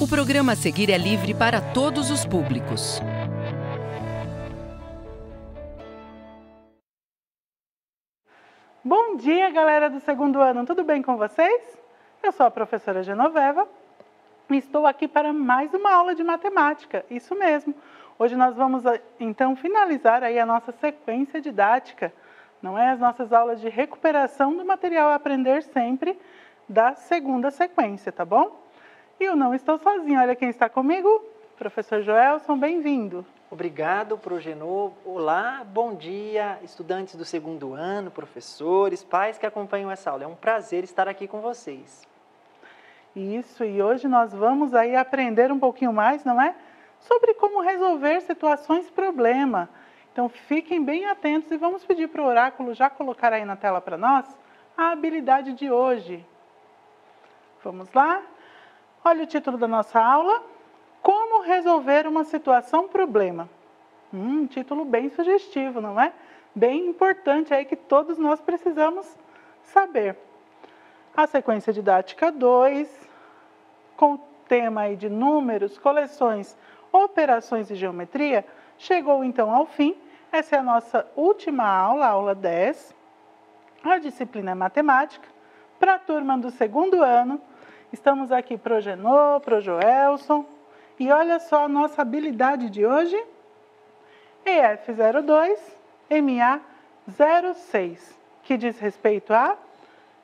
O programa a seguir é livre para todos os públicos. Bom dia, galera do segundo ano, tudo bem com vocês? Eu sou a professora Genoveva e estou aqui para mais uma aula de matemática, isso mesmo. Hoje nós vamos então finalizar aí a nossa sequência didática, não é? As nossas aulas de recuperação do material a aprender sempre da segunda sequência, tá bom? E eu não estou sozinha, olha quem está comigo, professor Joelson, bem-vindo. Obrigado, Progenô. Olá, bom dia, estudantes do segundo ano, professores, pais que acompanham essa aula. É um prazer estar aqui com vocês. Isso, e hoje nós vamos aí aprender um pouquinho mais, não é? Sobre como resolver situações problema. Então fiquem bem atentos e vamos pedir para o oráculo já colocar aí na tela para nós a habilidade de hoje. Vamos lá? Olha o título da nossa aula: Como resolver uma situação problema. Hum, título bem sugestivo, não é? Bem importante aí que todos nós precisamos saber. A sequência didática 2, com o tema aí de números, coleções, operações e geometria, chegou então ao fim. Essa é a nossa última aula, aula 10. A disciplina é matemática para a turma do segundo ano Estamos aqui pro Genô, pro Joelson. E olha só a nossa habilidade de hoje. EF02 MA06, que diz respeito a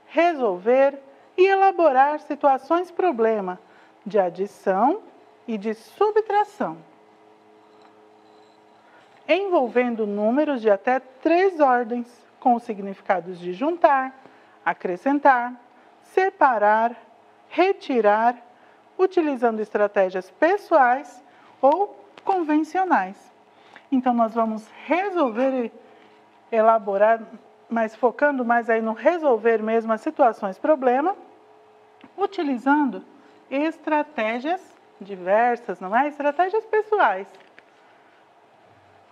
resolver e elaborar situações problema de adição e de subtração, envolvendo números de até três ordens, com os significados de juntar, acrescentar, separar retirar utilizando estratégias pessoais ou convencionais. Então, nós vamos resolver e elaborar, mas focando mais aí no resolver mesmo as situações problema, utilizando estratégias diversas, não é? Estratégias pessoais.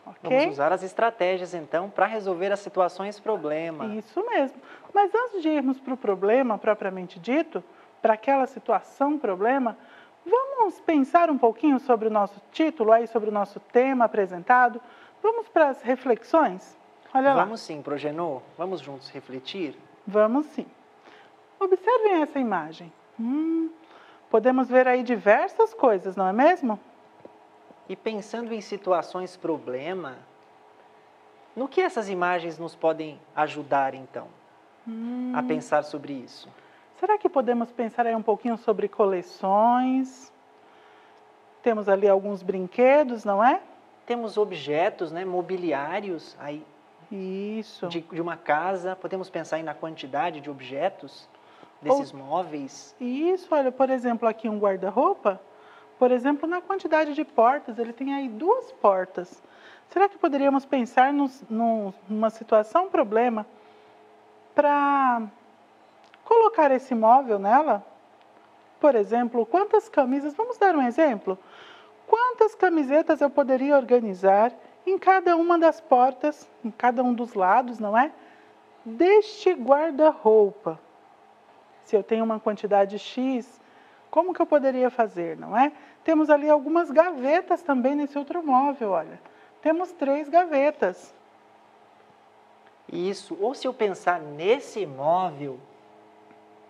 Okay? Vamos usar as estratégias, então, para resolver as situações problema. Isso mesmo. Mas antes de irmos para o problema propriamente dito, para aquela situação, problema, vamos pensar um pouquinho sobre o nosso título, aí sobre o nosso tema apresentado. Vamos para as reflexões? Olha vamos lá. Vamos sim, Progenô. Vamos juntos refletir? Vamos sim. Observem essa imagem. Hum, podemos ver aí diversas coisas, não é mesmo? E pensando em situações problema, no que essas imagens nos podem ajudar então hum. a pensar sobre isso? Será que podemos pensar aí um pouquinho sobre coleções? Temos ali alguns brinquedos, não é? Temos objetos, né, mobiliários aí. Isso. De, de uma casa. Podemos pensar aí na quantidade de objetos desses Ou, móveis. Isso, olha, por exemplo, aqui um guarda-roupa. Por exemplo, na quantidade de portas, ele tem aí duas portas. Será que poderíamos pensar nos, numa situação, problema, para colocar esse móvel nela? Por exemplo, quantas camisas, vamos dar um exemplo? Quantas camisetas eu poderia organizar em cada uma das portas, em cada um dos lados, não é? Deste guarda-roupa. Se eu tenho uma quantidade X, como que eu poderia fazer, não é? Temos ali algumas gavetas também nesse outro móvel, olha. Temos três gavetas. Isso. Ou se eu pensar nesse móvel,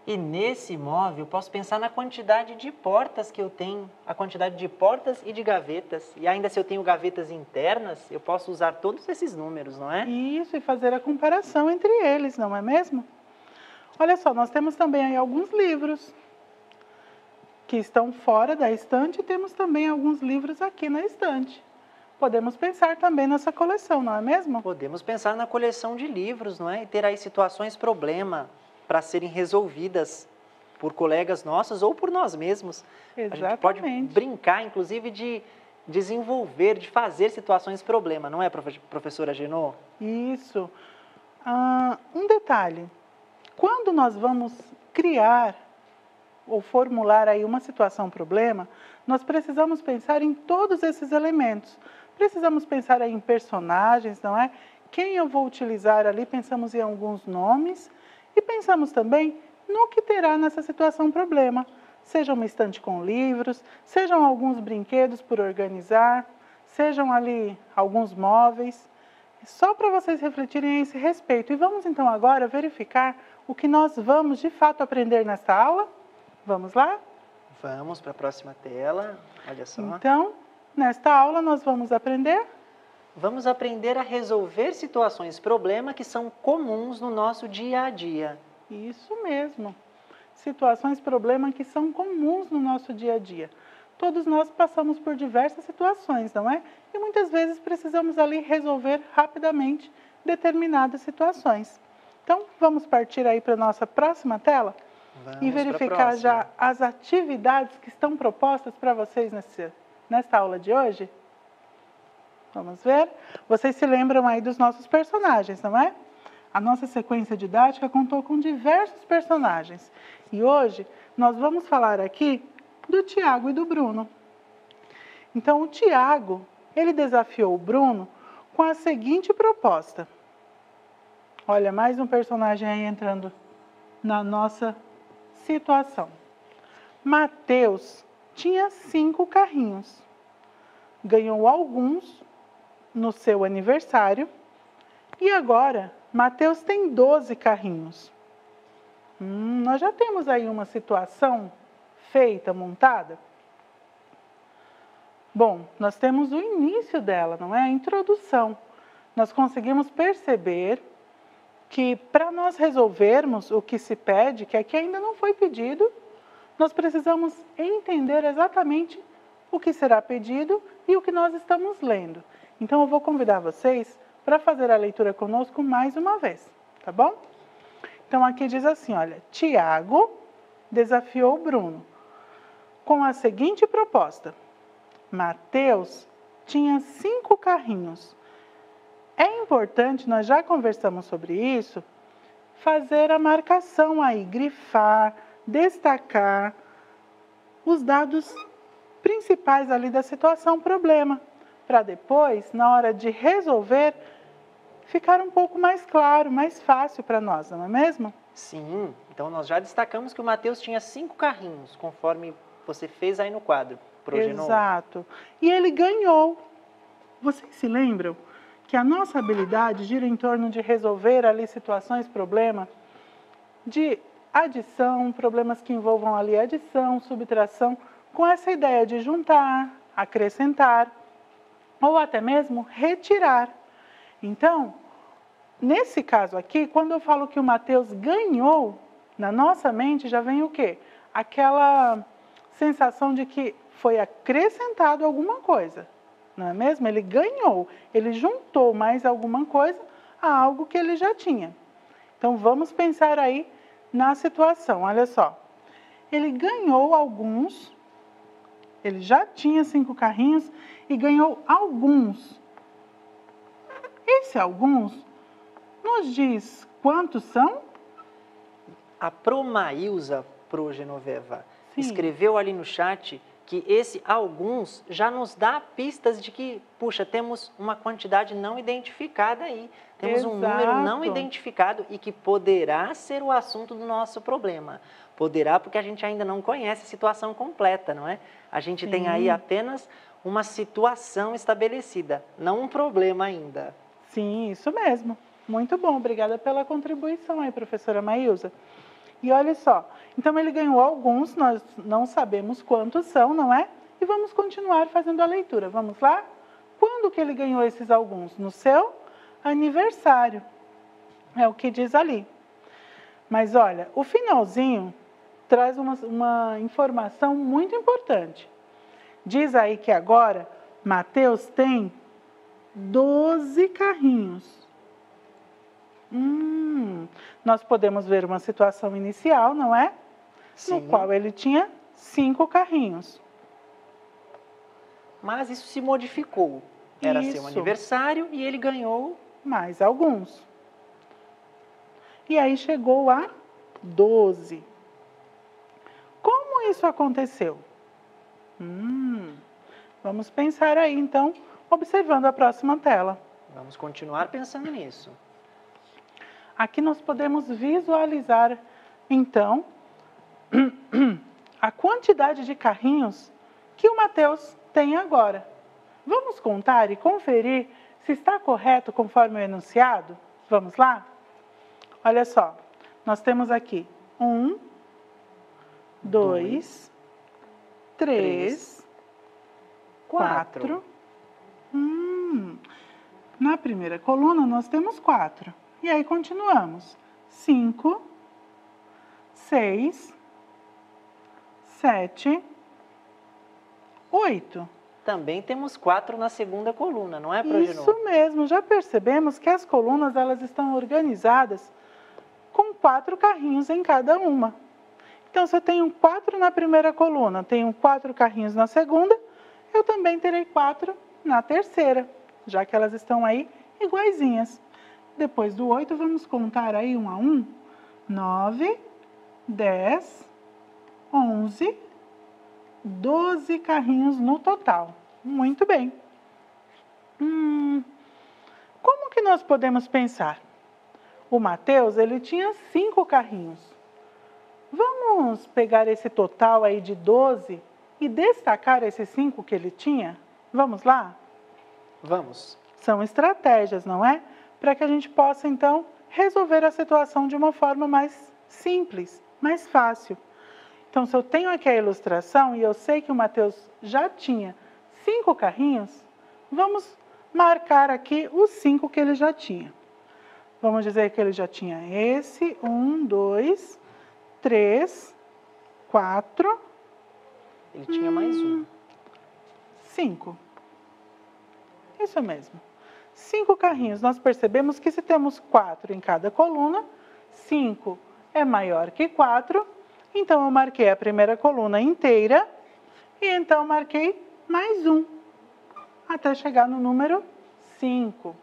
e nesse imóvel, posso pensar na quantidade de portas que eu tenho, a quantidade de portas e de gavetas. E ainda se eu tenho gavetas internas, eu posso usar todos esses números, não é? Isso, e fazer a comparação entre eles, não é mesmo? Olha só, nós temos também aí alguns livros que estão fora da estante e temos também alguns livros aqui na estante. Podemos pensar também nessa coleção, não é mesmo? Podemos pensar na coleção de livros, não é? E ter aí situações problema, para serem resolvidas por colegas nossos ou por nós mesmos. Exatamente. A gente pode brincar, inclusive, de desenvolver, de fazer situações problema, não é, professora Genô? Isso. Ah, um detalhe, quando nós vamos criar ou formular aí uma situação problema, nós precisamos pensar em todos esses elementos. Precisamos pensar em personagens, não é? Quem eu vou utilizar ali, pensamos em alguns nomes, e pensamos também no que terá nessa situação problema. seja uma estante com livros, sejam alguns brinquedos por organizar, sejam ali alguns móveis, só para vocês refletirem a esse respeito. E vamos então agora verificar o que nós vamos de fato aprender nesta aula. Vamos lá? Vamos para a próxima tela. Olha só. Então, nesta aula nós vamos aprender Vamos aprender a resolver situações, problema que são comuns no nosso dia a dia. Isso mesmo. Situações, problema que são comuns no nosso dia a dia. Todos nós passamos por diversas situações, não é? E muitas vezes precisamos ali resolver rapidamente determinadas situações. Então, vamos partir aí para a nossa próxima tela Vamos e verificar já as atividades que estão propostas para vocês nesse, nesta aula de hoje? Vamos ver? Vocês se lembram aí dos nossos personagens, não é? A nossa sequência didática contou com diversos personagens. E hoje nós vamos falar aqui do Tiago e do Bruno. Então, o Tiago, ele desafiou o Bruno com a seguinte proposta. Olha, mais um personagem aí entrando na nossa situação. Mateus tinha cinco carrinhos. Ganhou alguns no seu aniversário. E agora, Mateus tem 12 carrinhos. Hum, nós já temos aí uma situação feita, montada? Bom, nós temos o início dela, não é? A introdução. Nós conseguimos perceber que para nós resolvermos o que se pede, que aqui ainda não foi pedido, nós precisamos entender exatamente o que será pedido e o que nós estamos lendo. Então eu vou convidar vocês para fazer a leitura conosco mais uma vez, tá bom? Então aqui diz assim, olha, Tiago desafiou Bruno com a seguinte proposta. Mateus tinha cinco carrinhos. É importante, nós já conversamos sobre isso, fazer a marcação aí, grifar, destacar os dados principais ali da situação problema, para depois, na hora de resolver, ficar um pouco mais claro, mais fácil para nós, não é mesmo? Sim, então nós já destacamos que o Mateus tinha cinco carrinhos, conforme você fez aí no quadro. Progenou. Exato. E ele ganhou. Vocês se lembram que a nossa habilidade gira em torno de resolver ali situações, problema de adição, problemas que envolvam ali adição, subtração, com essa ideia de juntar, acrescentar ou até mesmo retirar. Então, nesse caso aqui, quando eu falo que o Mateus ganhou, na nossa mente já vem o quê? Aquela sensação de que foi acrescentado alguma coisa, não é mesmo? Ele ganhou, ele juntou mais alguma coisa a algo que ele já tinha. Então vamos pensar aí na situação, olha só. Ele ganhou alguns, ele já tinha cinco carrinhos e ganhou alguns. Esse alguns nos diz quantos são? A Promaísa Progenoveva Sim. escreveu ali no chat que esse alguns já nos dá pistas de que, puxa, temos uma quantidade não identificada aí. Temos um número não Exato. identificado e que poderá ser o assunto do nosso problema. Poderá porque a gente ainda não conhece a situação completa, não é? A gente tem aí Sim. apenas uma situação estabelecida, não um problema ainda. Sim, isso mesmo. Muito bom, obrigada pela contribuição aí, professora Maísa. E olha só, então ele ganhou alguns, nós não sabemos quantos são, não é? E vamos continuar fazendo a leitura. Vamos lá? Quando que ele ganhou esses alguns? No seu aniversário. É o que diz ali. Mas olha, o finalzinho traz uma, uma informação muito importante. Diz aí que agora Mateus tem 12 carrinhos. Hum, nós podemos ver uma situação inicial, não é? Sim. No qual ele tinha cinco carrinhos. Mas isso se modificou. Era seu Isso. aniversário e ele ganhou mais alguns. E aí chegou a 12. Como isso aconteceu? Hum, vamos pensar aí, então, observando a próxima tela. Vamos continuar pensando nisso. Aqui nós podemos visualizar, então, a quantidade de carrinhos que o Mateus tem agora. Vamos contar e conferir se está correto conforme o enunciado? Vamos lá? Olha só, nós temos aqui um, dois, três, quatro. Hum, na primeira coluna nós temos quatro. E aí continuamos. Cinco, seis, sete, oito. Também temos quatro na segunda coluna, não é, Progenor? Isso mesmo, já percebemos que as colunas elas estão organizadas com quatro carrinhos em cada uma. Então, se eu tenho quatro na primeira coluna, tenho quatro carrinhos na segunda, eu também terei quatro na terceira, já que elas estão aí iguaizinhas. Depois do oito, vamos contar aí um a um. Nove, dez, onze, 12 carrinhos no total. Muito bem. Hum, como que nós podemos pensar? O Mateus, ele tinha cinco carrinhos. Vamos pegar esse total aí de 12 e destacar esses cinco que ele tinha? Vamos lá? Vamos. São estratégias, não é? Para que a gente possa, então, resolver a situação de uma forma mais simples, mais fácil. Então, se eu tenho aqui a ilustração e eu sei que o Mateus já tinha cinco carrinhos, vamos marcar aqui os cinco que ele já tinha. Vamos dizer que ele já tinha esse, um, dois, três, quatro. Ele tinha hum, mais um. Cinco. Isso mesmo. Cinco carrinhos. Nós percebemos que se temos quatro em cada coluna, cinco é maior que quatro, então, eu marquei a primeira coluna inteira e então marquei mais um, até chegar no número 5.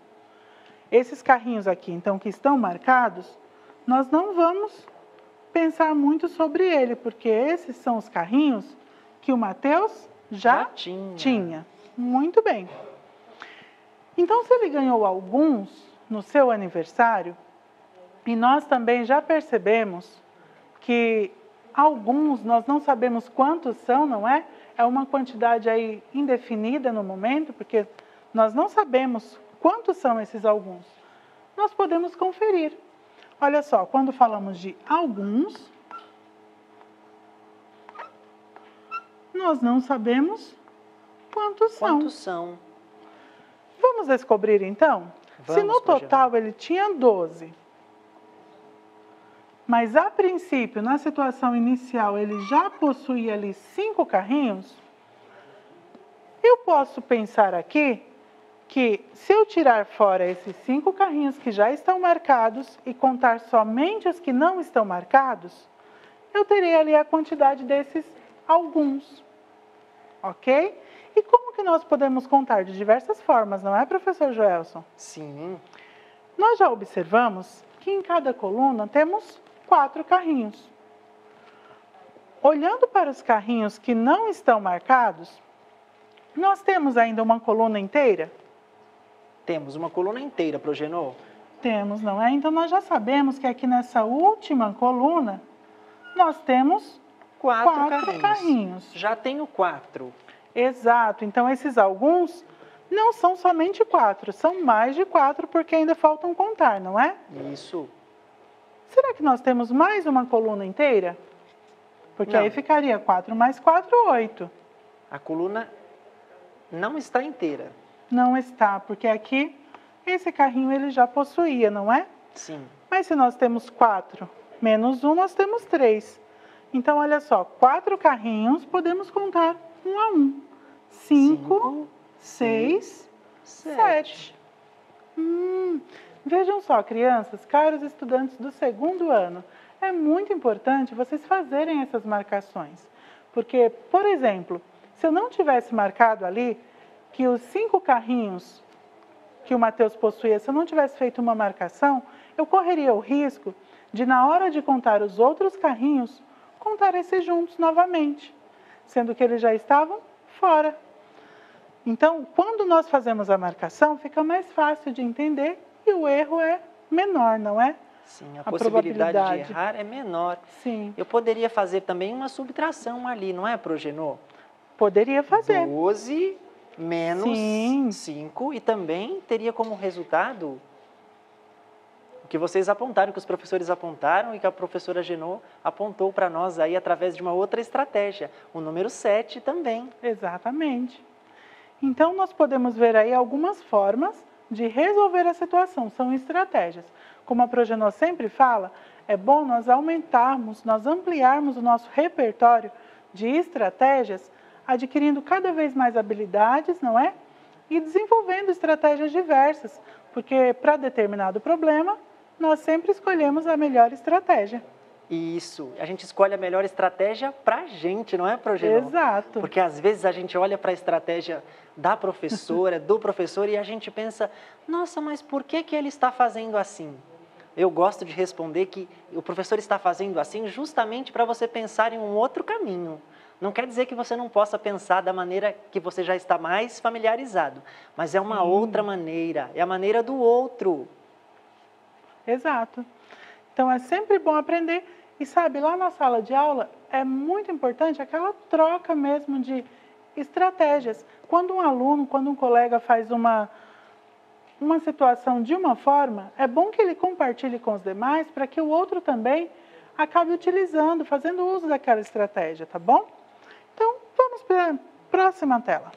Esses carrinhos aqui, então, que estão marcados, nós não vamos pensar muito sobre ele, porque esses são os carrinhos que o Mateus já, já tinha. tinha. Muito bem. Então, se ele ganhou alguns no seu aniversário, e nós também já percebemos que Alguns nós não sabemos quantos são, não é? É uma quantidade aí indefinida no momento, porque nós não sabemos quantos são esses alguns. Nós podemos conferir. Olha só, quando falamos de alguns, nós não sabemos quantos são. Quantos são? Vamos descobrir então? Vamos, Se no total ele tinha 12 mas a princípio, na situação inicial, ele já possuía ali cinco carrinhos, eu posso pensar aqui que se eu tirar fora esses cinco carrinhos que já estão marcados e contar somente os que não estão marcados, eu terei ali a quantidade desses alguns. Ok? E como que nós podemos contar? De diversas formas, não é, professor Joelson? Sim. Nós já observamos que em cada coluna temos quatro carrinhos. Olhando para os carrinhos que não estão marcados, nós temos ainda uma coluna inteira? Temos uma coluna inteira, Progenor. Temos, não é? Então nós já sabemos que aqui nessa última coluna nós temos quatro, quatro carrinhos. carrinhos. Já tenho quatro. Exato. Então esses alguns não são somente quatro, são mais de quatro porque ainda faltam contar, não é? Isso. Será que nós temos mais uma coluna inteira? Porque não. aí ficaria 4 mais 4, 8. A coluna não está inteira. Não está, porque aqui esse carrinho ele já possuía, não é? Sim. Mas se nós temos 4 menos 1, nós temos 3. Então, olha só, quatro carrinhos, podemos contar um a um. 5, 6, 7. Hum, Vejam só, crianças, caros estudantes do segundo ano, é muito importante vocês fazerem essas marcações. Porque, por exemplo, se eu não tivesse marcado ali que os cinco carrinhos que o Mateus possuía, se eu não tivesse feito uma marcação, eu correria o risco de, na hora de contar os outros carrinhos, contar esses juntos novamente, sendo que eles já estavam fora. Então, quando nós fazemos a marcação, fica mais fácil de entender e o erro é menor, não é? Sim, a, A possibilidade, probabilidade. de errar é menor. Sim, Eu poderia fazer também uma subtração ali, não é, Progenô? poderia fazer. 12 menos Sim. 5 e também teria como resultado o que vocês apontaram, que os professores apontaram e que a professora Genô apontou para nós aí através de uma outra estratégia, o número 7 também. Exatamente. Então, nós podemos ver aí algumas formas de resolver a situação, são estratégias. Como a Progenô sempre fala, é bom nós aumentarmos, nós ampliarmos o nosso repertório de estratégias, adquirindo cada vez mais habilidades, não é? E desenvolvendo estratégias diversas, porque para determinado problema, nós sempre escolhemos a melhor estratégia. Isso, a gente escolhe a melhor estratégia para a gente, não é, Progenô? Exato. Porque às vezes a gente olha para a estratégia da professora, do professor, e a gente pensa, nossa, mas por que, que ele está fazendo assim? Eu gosto de responder que o professor está fazendo assim justamente para você pensar em um outro caminho. Não quer dizer que você não possa pensar da maneira que você já está mais familiarizado, mas é uma outra maneira, é a maneira do outro. Exato. Então é sempre bom aprender. E sabe, lá na sala de aula é muito importante aquela troca mesmo de estratégias. Quando um aluno, quando um colega faz uma, uma situação de uma forma, é bom que ele compartilhe com os demais para que o outro também acabe utilizando, fazendo uso daquela estratégia, tá bom? Vamos para a próxima tela.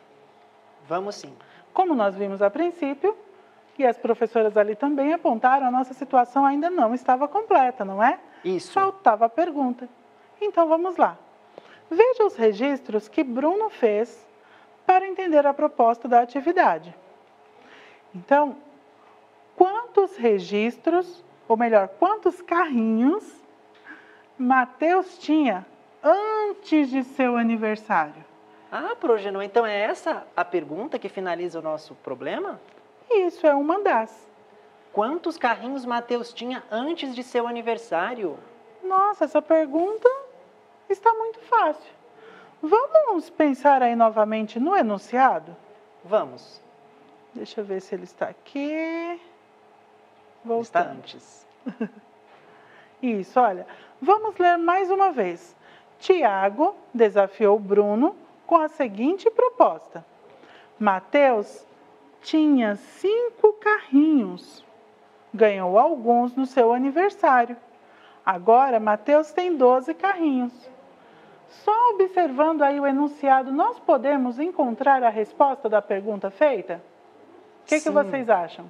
Vamos sim. Como nós vimos a princípio, e as professoras ali também apontaram, a nossa situação ainda não estava completa, não é? Isso. Faltava a pergunta. Então vamos lá. Veja os registros que Bruno fez para entender a proposta da atividade. Então, quantos registros, ou melhor, quantos carrinhos Mateus tinha antes de seu aniversário? Ah, Progenô, então é essa a pergunta que finaliza o nosso problema? Isso é uma das. Quantos carrinhos Mateus tinha antes de seu aniversário? Nossa, essa pergunta está muito fácil. Vamos pensar aí novamente no enunciado? Vamos, Deixa eu ver se ele está aqui. ele está Voltando. antes. Isso, olha. Vamos ler mais uma vez. Tiago desafiou Bruno com a seguinte proposta. Mateus tinha cinco carrinhos. Ganhou alguns no seu aniversário. Agora, Mateus tem 12 carrinhos. Só observando aí o enunciado, nós podemos encontrar a resposta da pergunta feita? O que, que vocês acham?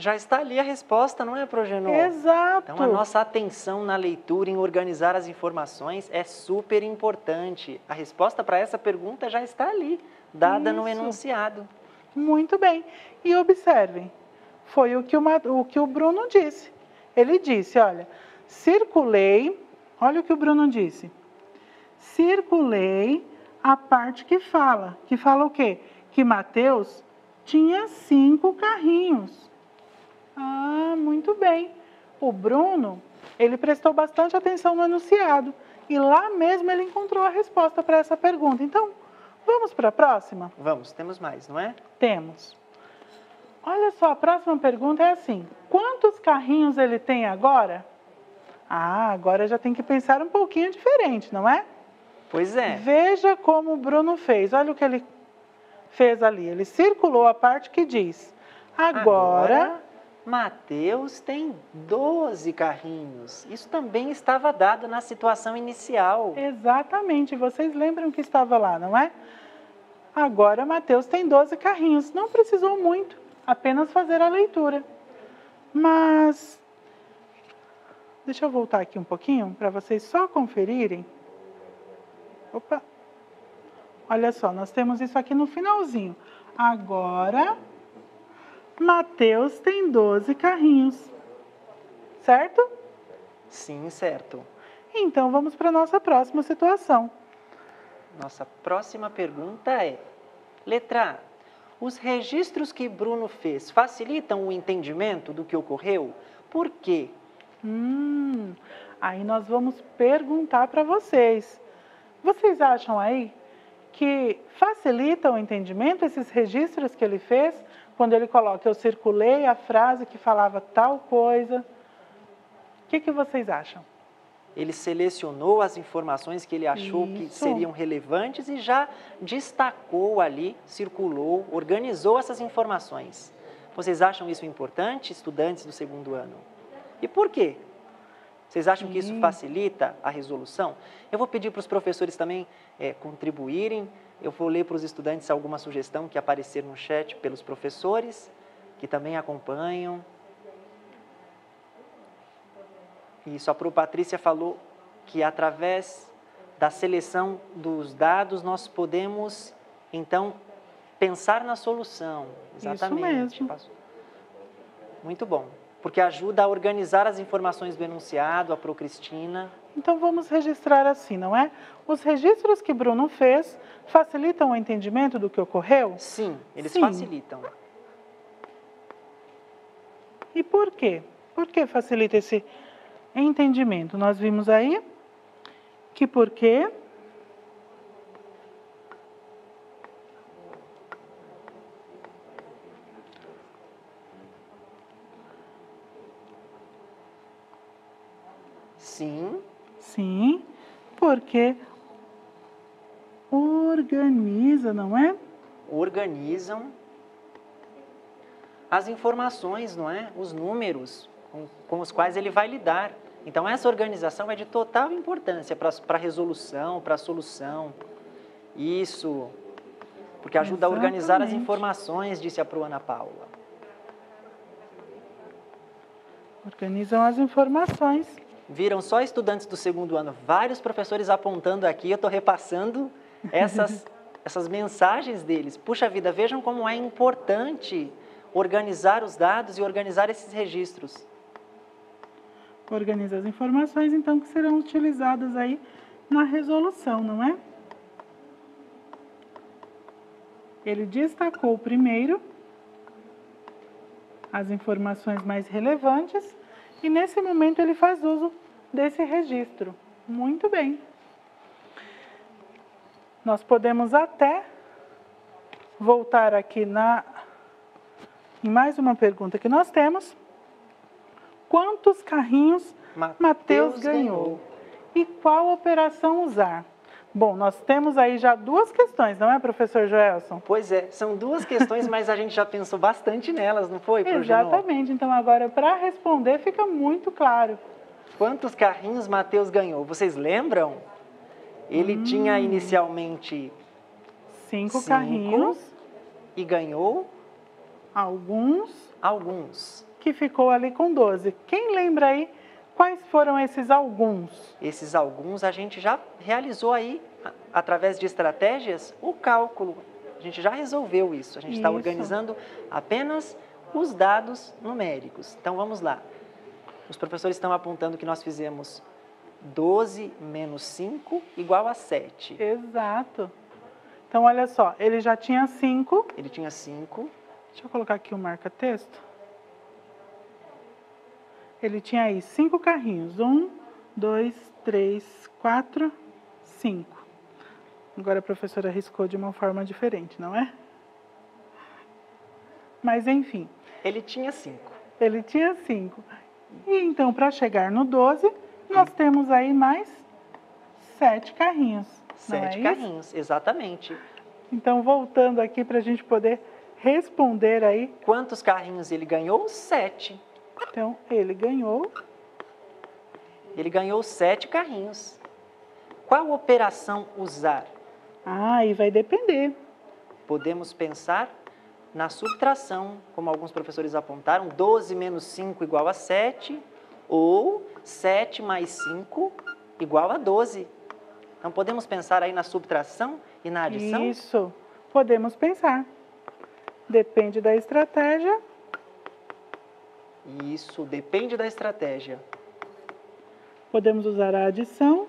Já está ali a resposta, não é, Progenô? Exato. Então, a nossa atenção na leitura, em organizar as informações, é super importante. A resposta para essa pergunta já está ali, dada no Isso. enunciado. Muito bem. E observem, foi o que o, o que o Bruno disse. Ele disse, olha, circulei, olha o que o Bruno disse. Circulei a parte que fala, que fala o quê? Que Mateus tinha cinco carrinhos. Bem. O Bruno, ele prestou bastante atenção no enunciado e lá mesmo ele encontrou a resposta para essa pergunta. Então, vamos para a próxima? Vamos, temos mais, não é? Temos. Olha só, a próxima pergunta é assim: quantos carrinhos ele tem agora? Ah, agora já tem que pensar um pouquinho diferente, não é? Pois é. Veja como o Bruno fez. Olha o que ele fez ali. Ele circulou a parte que diz: agora, Mateus tem 12 carrinhos. Isso também estava dado na situação inicial. exatamente, vocês lembram que estava lá, não é? Agora Mateus tem 12 carrinhos. Não precisou muito, apenas fazer a leitura. Mas deixa eu voltar aqui um pouquinho para vocês só conferirem. Opa. Olha só, nós temos isso aqui no finalzinho. Agora Mateus tem 12 carrinhos. Certo? Sim, certo. Então vamos para a nossa próxima situação. Nossa próxima pergunta é: letra A. Os registros que Bruno fez facilitam o entendimento do que ocorreu? Por quê? Hum, aí nós vamos perguntar para vocês. Vocês acham aí que facilita o entendimento esses registros que ele fez quando ele coloca eu circulei a frase que falava tal coisa? que, que vocês acham? Ele selecionou as informações que ele achou que Isso. seriam relevantes e já destacou ali, circulou, organizou essas informações. Vocês acham isso importante, estudantes do segundo ano? E por quê? Vocês acham que isso facilita a resolução? Eu vou pedir para os professores também eh, contribuírem. Eu vou ler para os estudantes alguma sugestão que aparecer no chat pelos professores, que também acompanham. Isso, a Pro Patrícia falou que através da seleção dos dados nós podemos, então, pensar na solução. Exatamente. mesmo. Passou. Muito bom. Porque ajuda a organizar as informações do enunciado, a Pro Cristina. Então vamos registrar assim, não é? Os registros que Bruno fez facilitam o entendimento do que ocorreu? Sim, eles Sim. facilitam. E por quê? Por que facilita esse entendimento? Nós vimos aí que porque Sim, sim, porque organiza, não é? organizam as informações, não é? Os números com, com os quais ele vai lidar. Então, essa organização é de total importância para a resolução, para a solução. Isso, porque ajuda a organizar as Exatamente. informações, disse a Pro Ana Paula. Organizam as informações. Viram só estudantes do segundo ano, vários professores apontando aqui, eu estou repassando essas, essas mensagens deles. Puxa vida, vejam como é importante organizar os dados e organizar esses registros. Organiza as informações, então, que serão utilizadas aí na resolução, não é? Ele destacou primeiro as informações mais relevantes e, nesse momento, ele faz uso desse registro. Muito bem. Nós podemos até voltar aqui na em mais uma pergunta que nós temos. Quantos carrinhos Mateus ganhou? E qual operação usar? Bom, nós temos aí já duas questões, não é, professor Joelson? Pois é, são duas questões, mas a gente já pensou bastante nelas, não foi, Progenor? Exatamente. Então, agora, para responder, fica muito claro. Quantos carrinhos Matheus ganhou? Vocês lembram? Ele tinha inicialmente Cinco, Cinco. carrinhos, e ganhou alguns alguns. que ficou ali com 12. Quem lembra aí quais foram esses alguns? Esses alguns a gente já realizou aí, através de estratégias, o cálculo. A gente já resolveu isso. A gente está organizando apenas os dados numéricos. Então vamos lá. Os professores estão apontando que nós fizemos 12 menos 5 igual a 7. Exato. Então, olha só, ele já tinha cinco. Ele tinha 5, Deixa eu colocar aqui o marca-texto. Ele tinha aí cinco carrinhos. Um, dois, três, quatro, cinco. Agora a professora riscou de uma forma diferente, não é? Mas enfim, ele tinha 5. ele tinha cinco. E então, para chegar no 12, nós temos aí mais sete carrinhos. não é Sete isso? carrinhos, exatamente. Então, voltando aqui para a gente poder responder aí. Quantos carrinhos ele ganhou? Sete. Então, ele ganhou Ele ganhou sete carrinhos. Qual operação usar? Ah, e vai depender. Podemos pensar na subtração, como alguns professores apontaram, 12 menos 5 igual a 7, ou 7 mais 5 igual a 12. Então, podemos pensar aí na subtração e na adição? Isso, podemos pensar. Depende da estratégia. Isso depende da estratégia. Podemos usar a adição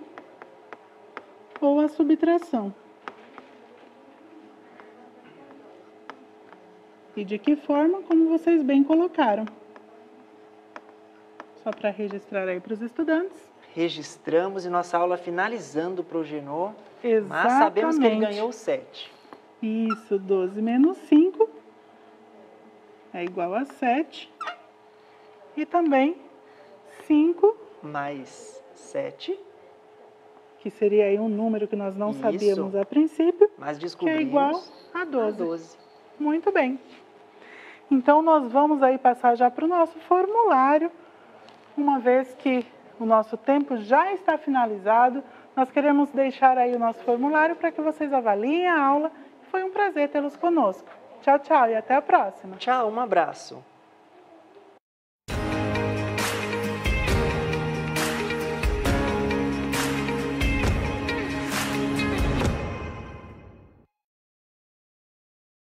ou a subtração. E de que forma, como vocês bem colocaram. Só para registrar aí para os estudantes. Registramos e nossa aula finalizando para o Genô, Exatamente. mas sabemos que ele ganhou 7. Isso, 12 menos 5 é igual a 7. E também 5 mais 7, Que seria aí um número que nós não Isso. sabíamos a princípio, mais que é descobrimos igual a a 12. 12. Muito bem. Então, nós vamos aí passar já para o nosso formulário, uma vez que o nosso tempo já está finalizado. Nós queremos deixar aí o nosso formulário para que vocês avaliem a aula. Foi um prazer tê-los conosco. Tchau, tchau e até a próxima. Tchau, um abraço.